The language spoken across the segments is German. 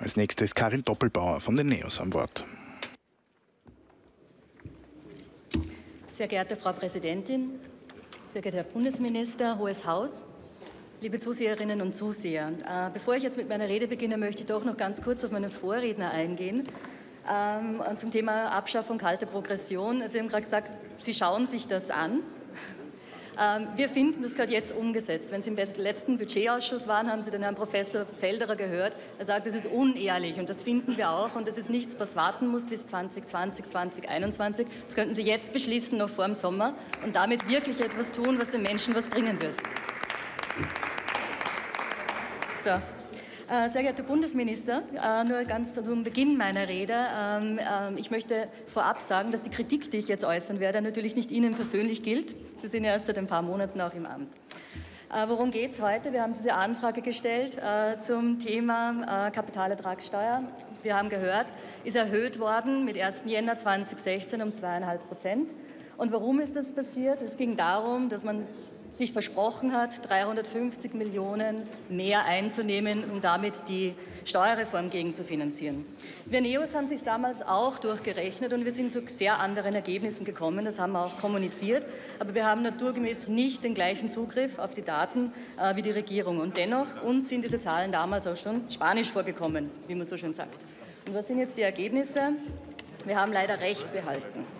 Als nächstes Karin Doppelbauer von den NEOS am Wort. Sehr geehrte Frau Präsidentin, sehr geehrter Herr Bundesminister, Hohes Haus, liebe Zuseherinnen und Zuseher. Äh, bevor ich jetzt mit meiner Rede beginne, möchte ich doch noch ganz kurz auf meinen Vorredner eingehen ähm, zum Thema Abschaffung kalte Progression. Sie haben gerade gesagt, Sie schauen sich das an. Ähm, wir finden, das gehört jetzt umgesetzt. Wenn Sie im letzten Budgetausschuss waren, haben Sie den Herrn Professor Felderer gehört. Er sagt, das ist unehrlich und das finden wir auch und das ist nichts, was warten muss bis 2020, 2021. Das könnten Sie jetzt beschließen, noch vor dem Sommer und damit wirklich etwas tun, was den Menschen was bringen wird. So, sehr geehrter Bundesminister, äh, nur ganz zum Beginn meiner Rede. Ähm, ähm, ich möchte vorab sagen, dass die Kritik, die ich jetzt äußern werde, natürlich nicht Ihnen persönlich gilt. Sie sind ja erst seit ein paar Monaten auch im Amt. Äh, worum geht es heute? Wir haben diese Anfrage gestellt zum Thema Kapitalertragssteuer. Wir haben gehört, ist erhöht worden mit 1. Jänner 2016 um zweieinhalb Prozent. Und warum ist das passiert? Es ging darum, dass man sich versprochen hat, 350 Millionen mehr einzunehmen, um damit die Steuerreform gegenzufinanzieren. Wir Neos haben sich damals auch durchgerechnet und wir sind zu sehr anderen Ergebnissen gekommen. Das haben wir auch kommuniziert. Aber wir haben naturgemäß nicht den gleichen Zugriff auf die Daten äh, wie die Regierung. Und dennoch, uns sind diese Zahlen damals auch schon spanisch vorgekommen, wie man so schön sagt. Und was sind jetzt die Ergebnisse? Wir haben leider Recht behalten.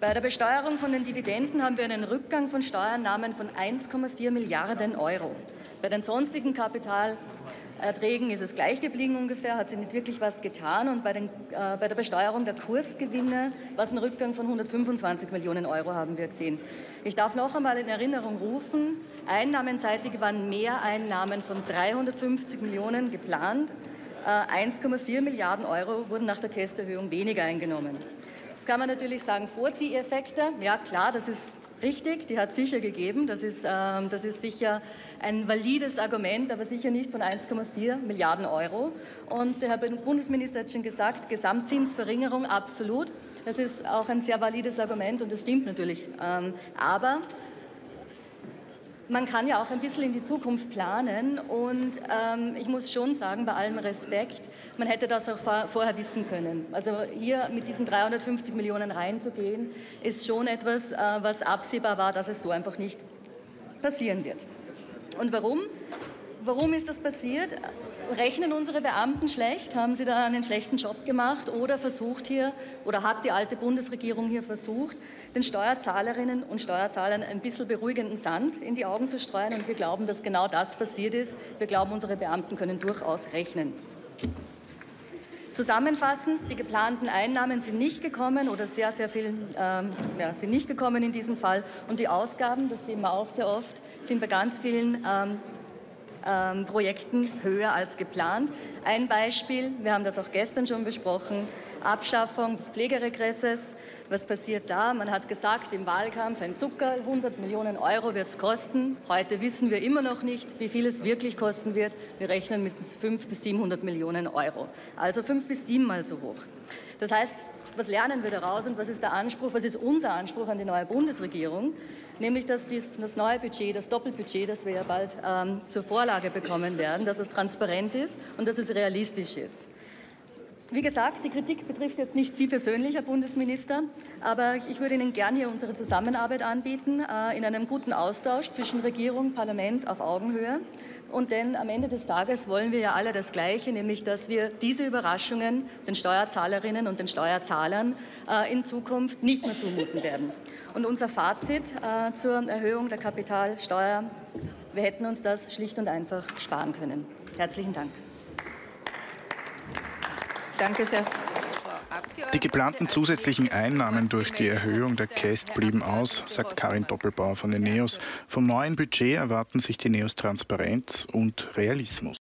Bei der Besteuerung von den Dividenden haben wir einen Rückgang von Steuernahmen von 1,4 Milliarden Euro. Bei den sonstigen Kapitalerträgen ist es gleich geblieben ungefähr, hat sich nicht wirklich was getan. Und bei, den, äh, bei der Besteuerung der Kursgewinne war es ein Rückgang von 125 Millionen Euro, haben wir gesehen. Ich darf noch einmal in Erinnerung rufen, einnahmenseitig waren Mehreinnahmen von 350 Millionen geplant. 1,4 äh, Milliarden Euro wurden nach der Kästerhöhung weniger eingenommen. Jetzt kann man natürlich sagen, Vorzieheffekte. Ja, klar, das ist richtig, die hat es sicher gegeben. Das ist, ähm, das ist sicher ein valides Argument, aber sicher nicht von 1,4 Milliarden Euro. Und der Herr Bundesminister hat schon gesagt, Gesamtzinsverringerung absolut. Das ist auch ein sehr valides Argument und das stimmt natürlich. Ähm, aber man kann ja auch ein bisschen in die Zukunft planen und ähm, ich muss schon sagen, bei allem Respekt, man hätte das auch vor, vorher wissen können. Also hier mit diesen 350 Millionen reinzugehen, ist schon etwas, äh, was absehbar war, dass es so einfach nicht passieren wird. Und warum? Warum ist das passiert? Rechnen unsere Beamten schlecht? Haben sie da einen schlechten Job gemacht? Oder versucht hier, oder hat die alte Bundesregierung hier versucht, den Steuerzahlerinnen und Steuerzahlern ein bisschen beruhigenden Sand in die Augen zu streuen? Und wir glauben, dass genau das passiert ist. Wir glauben, unsere Beamten können durchaus rechnen. Zusammenfassend, die geplanten Einnahmen sind nicht gekommen oder sehr, sehr viel ähm, ja, sind nicht gekommen in diesem Fall. Und die Ausgaben, das sehen wir auch sehr oft, sind bei ganz vielen ähm, ähm, Projekten höher als geplant. Ein Beispiel, wir haben das auch gestern schon besprochen, Abschaffung des Pflegeregresses. Was passiert da? Man hat gesagt im Wahlkampf, ein Zucker, 100 Millionen Euro wird es kosten. Heute wissen wir immer noch nicht, wie viel es wirklich kosten wird. Wir rechnen mit 500 bis 700 Millionen Euro. Also fünf bis siebenmal so hoch. Das heißt, was lernen wir daraus und was ist der Anspruch, was ist unser Anspruch an die neue Bundesregierung? Nämlich, dass dies, das neue Budget, das Doppelbudget, das wir ja bald ähm, zur Vorlage bekommen werden, dass es transparent ist und dass es realistisch ist. Wie gesagt, die Kritik betrifft jetzt nicht Sie persönlich, Herr Bundesminister, aber ich würde Ihnen gerne hier unsere Zusammenarbeit anbieten, äh, in einem guten Austausch zwischen Regierung, und Parlament auf Augenhöhe. Und denn am Ende des Tages wollen wir ja alle das Gleiche, nämlich dass wir diese Überraschungen den Steuerzahlerinnen und den Steuerzahlern äh, in Zukunft nicht mehr zumuten werden. Und unser Fazit äh, zur Erhöhung der Kapitalsteuer, wir hätten uns das schlicht und einfach sparen können. Herzlichen Dank. Danke sehr. Die geplanten zusätzlichen Einnahmen durch die Erhöhung der KEST blieben aus, sagt Karin Doppelbauer von den NEOS. Vom neuen Budget erwarten sich die NEOS Transparenz und Realismus.